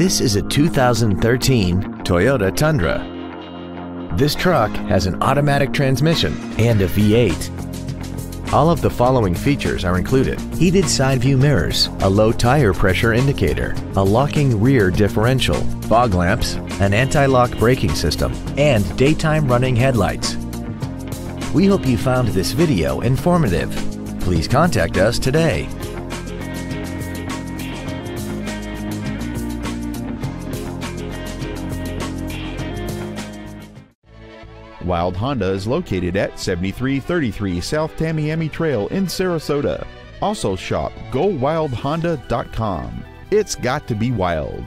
This is a 2013 Toyota Tundra. This truck has an automatic transmission and a V8. All of the following features are included. Heated side view mirrors, a low tire pressure indicator, a locking rear differential, fog lamps, an anti-lock braking system, and daytime running headlights. We hope you found this video informative. Please contact us today. Wilde Honda is located at 7333 South Tamiami Trail in Sarasota. Also shop GoWildeHonda.com. It's got to be wild.